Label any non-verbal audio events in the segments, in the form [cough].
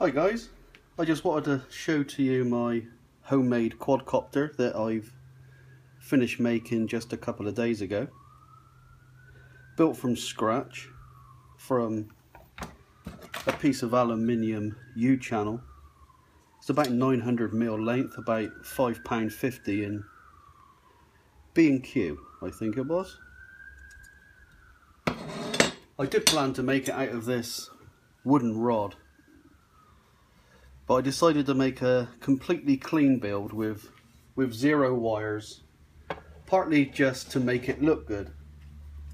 Hi guys, I just wanted to show to you my homemade quadcopter that I've finished making just a couple of days ago. Built from scratch from a piece of aluminium U-channel. It's about 900 mil length, about £5.50 in B&Q, I think it was. I did plan to make it out of this wooden rod but I decided to make a completely clean build with with zero wires partly just to make it look good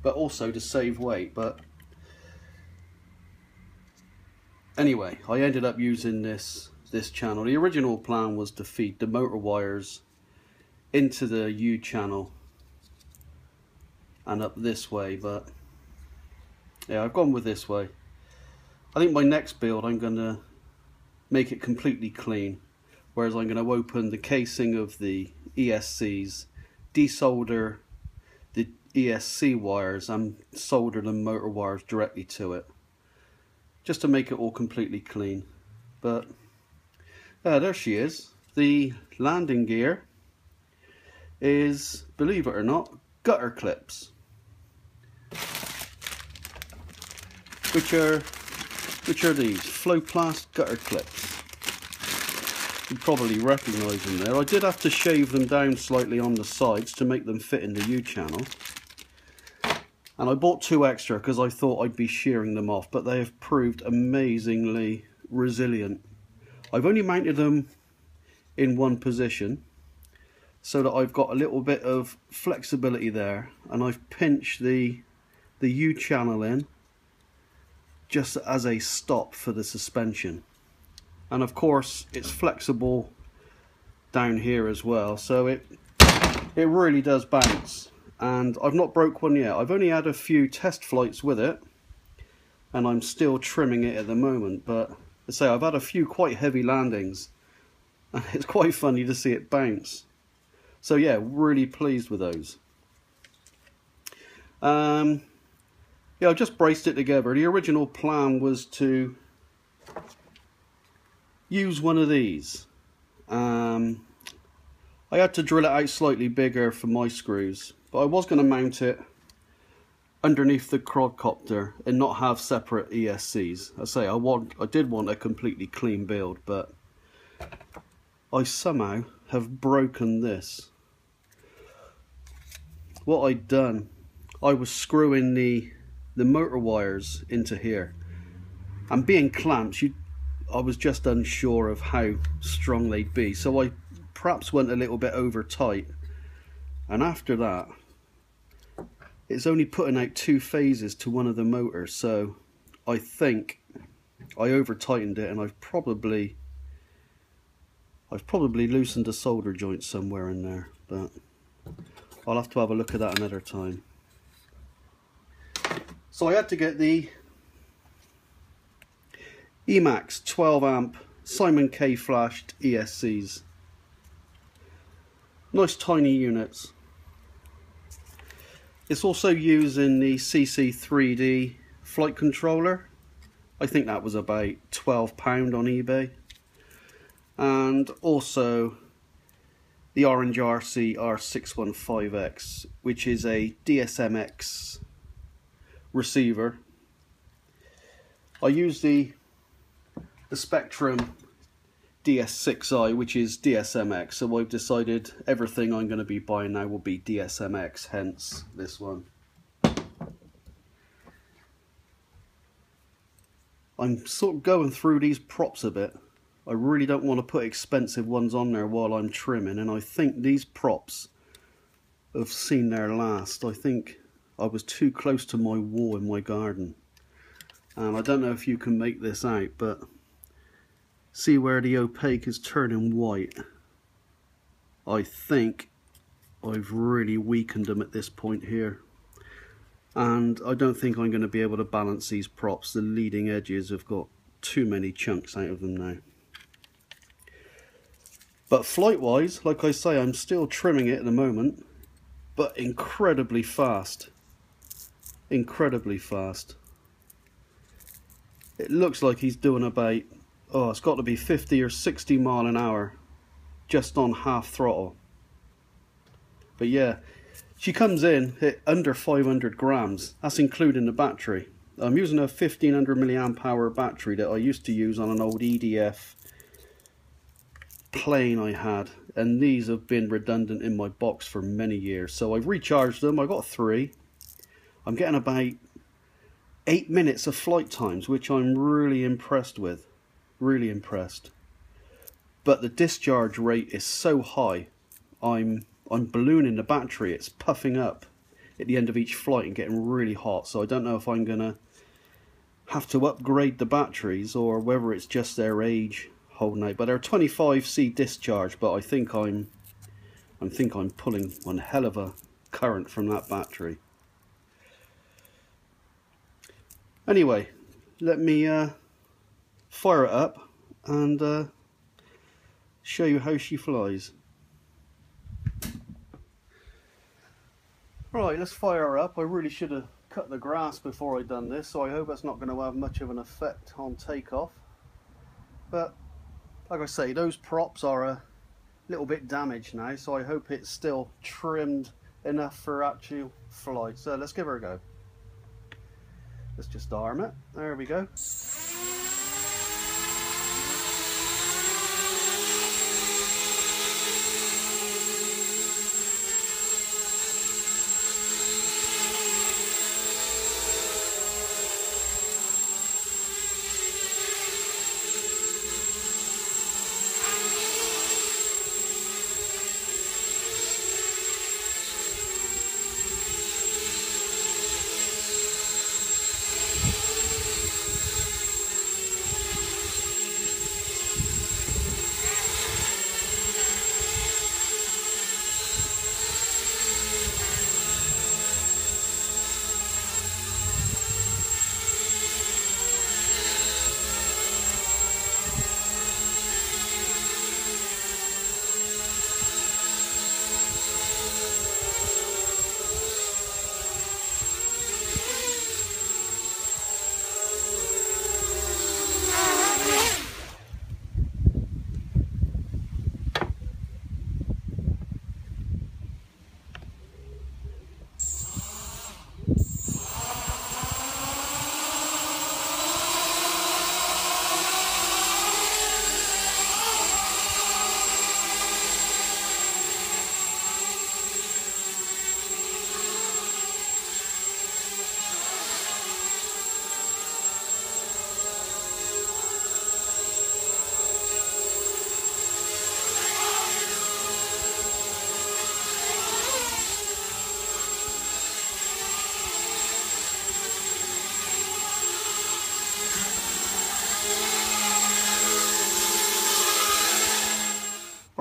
but also to save weight. But anyway I ended up using this this channel. The original plan was to feed the motor wires into the U channel and up this way but yeah I've gone with this way. I think my next build I'm gonna make it completely clean. Whereas I'm going to open the casing of the ESCs, desolder the ESC wires and solder the motor wires directly to it. Just to make it all completely clean. But uh, there she is. The landing gear is, believe it or not, gutter clips. Which are which are these Floplast gutter clips. You probably recognise them there. I did have to shave them down slightly on the sides to make them fit in the U-channel. And I bought two extra because I thought I'd be shearing them off, but they have proved amazingly resilient. I've only mounted them in one position so that I've got a little bit of flexibility there and I've pinched the the U channel in just as a stop for the suspension and of course it's flexible down here as well. So it it really does bounce and I've not broke one yet. I've only had a few test flights with it and I'm still trimming it at the moment. But I say I've had a few quite heavy landings [laughs] and it's quite funny to see it bounce. So yeah really pleased with those. Um, yeah, I've just braced it together. The original plan was to use one of these. Um, I had to drill it out slightly bigger for my screws, but I was going to mount it underneath the quadcopter and not have separate ESCs. I say I want, I did want a completely clean build, but I somehow have broken this. What I'd done, I was screwing the the motor wires into here. And being clamps, you, I was just unsure of how strong they'd be. So I perhaps went a little bit over tight. And after that, it's only putting out two phases to one of the motors. So I think I over tightened it and I've probably I've probably loosened a solder joint somewhere in there, but I'll have to have a look at that another time. So I had to get the Emax 12 amp Simon K flashed ESCs. Nice tiny units. It's also using the CC3D flight controller. I think that was about £12 on eBay. And also the Orange RC R615X, which is a DSMX receiver. I use the the Spektrum DX6i, which is DSMX. So I've decided everything I'm going to be buying now will be DSMX, hence this one. I'm sort of going through these props a bit. I really don't want to put expensive ones on there while I'm trimming, and I think these props have seen their last. I think I was too close to my wall in my garden. And I don't know if you can make this out, but see where the opaque is turning white. I think I've really weakened them at this point here. And I don't think I'm going to be able to balance these props. The leading edges have got too many chunks out of them now. But flight-wise, like I say, I'm still trimming it at the moment, but incredibly fast incredibly fast. It looks like he's doing about oh, it's got to be 50 or 60 mile an hour just on half throttle. But yeah, she comes in at under 500 grams. That's including the battery. I'm using a 1500 milliamp hour battery that I used to use on an old EDF plane I had and these have been redundant in my box for many years so I've recharged them I got three I'm getting about eight minutes of flight times which I'm really impressed with really impressed. But the discharge rate is so high I'm I'm ballooning the battery it's puffing up at the end of each flight and getting really hot. So I don't know if I'm gonna have to upgrade the batteries or whether it's just their age holding out but they're 25c discharge but I think I'm I think I'm pulling one hell of a current from that battery. Anyway let me uh, fire it up and uh, show you how she flies. Right let's fire her up. I really should have cut the grass before I done this so I hope that's not going to have much of an effect on takeoff. But like I say those props are a little bit damaged now so I hope it's still trimmed enough for actual flight. So let's give her a go. Let's just arm it. There we go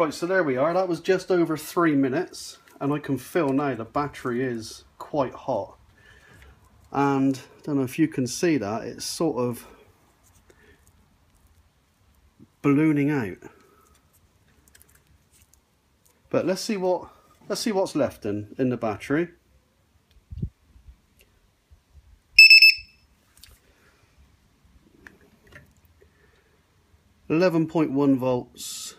Right, so there we are. That was just over three minutes. And I can feel now the battery is quite hot. And I don't know if you can see that. It's sort of ballooning out. But let's see what let's see what's left in, in the battery. Eleven point one volts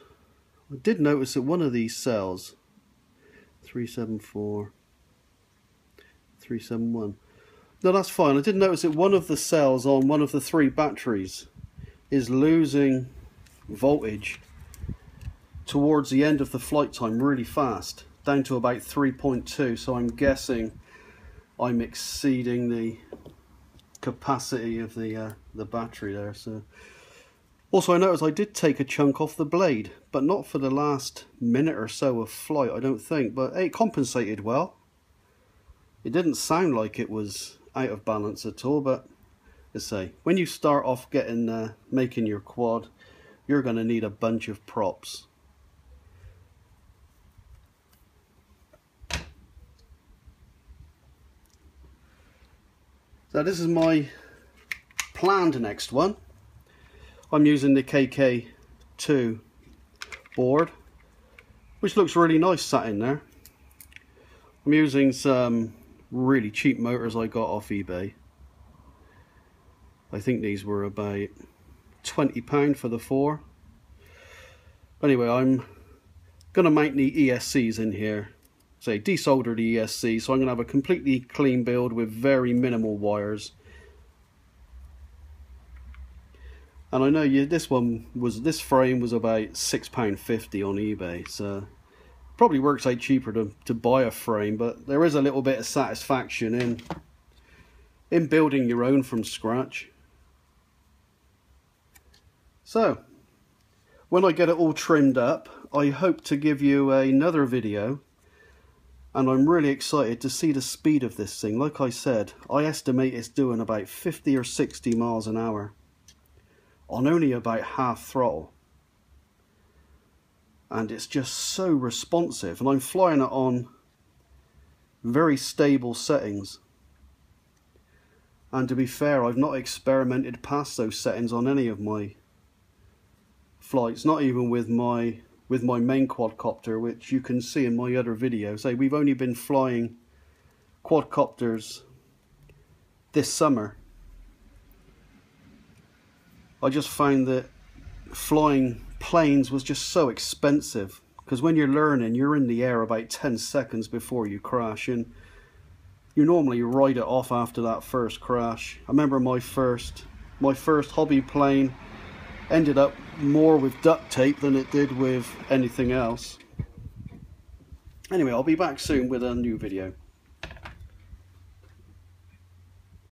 I did notice that one of these cells, 374, 371, no that's fine, I did notice that one of the cells on one of the three batteries is losing voltage towards the end of the flight time really fast, down to about 3.2, so I'm guessing I'm exceeding the capacity of the uh, the battery there, so also, I noticed I did take a chunk off the blade, but not for the last minute or so of flight, I don't think. But it compensated well. It didn't sound like it was out of balance at all, but let's say, when you start off getting uh, making your quad, you're going to need a bunch of props. So this is my planned next one. I'm using the KK2 board which looks really nice sat in there I'm using some really cheap motors I got off eBay I think these were about £20 for the four. Anyway, I'm going to mount the ESCs in here. Say, desolder the ESC, so I'm going to have a completely clean build with very minimal wires. And I know you, this one was, this frame was about £6.50 on eBay, so probably works out cheaper to, to buy a frame, but there is a little bit of satisfaction in in building your own from scratch. So, when I get it all trimmed up, I hope to give you another video and I'm really excited to see the speed of this thing. Like I said, I estimate it's doing about 50 or 60 miles an hour on only about half throttle. And it's just so responsive and I'm flying it on very stable settings. And to be fair, I've not experimented past those settings on any of my flights, not even with my with my main quadcopter, which you can see in my other videos. Say we've only been flying quadcopters this summer. I just found that flying planes was just so expensive because when you're learning, you're in the air about 10 seconds before you crash and you normally write it off after that first crash. I remember my first my first hobby plane ended up more with duct tape than it did with anything else. Anyway, I'll be back soon with a new video.